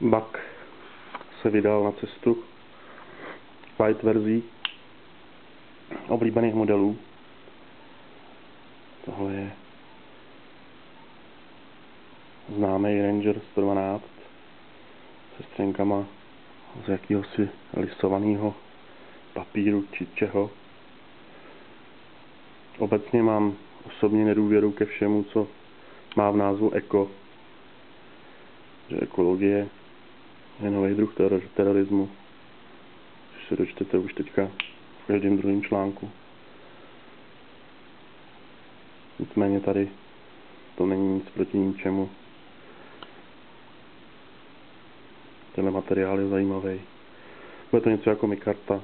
Bak se vydal na cestu light verzí oblíbených modelů. Tohle je známý Ranger 112 se střenkama z jakýhosi listovaného papíru či čeho. Obecně mám osobně nedůvěru ke všemu, co má v názvu eko, že ekologie je nový druh teror, terorismu, což se dočtete už teďka v každém druhém článku. Nicméně tady to není nic proti ničemu. Tenhle materiál je zajímavý. Bude to něco jako mikarta,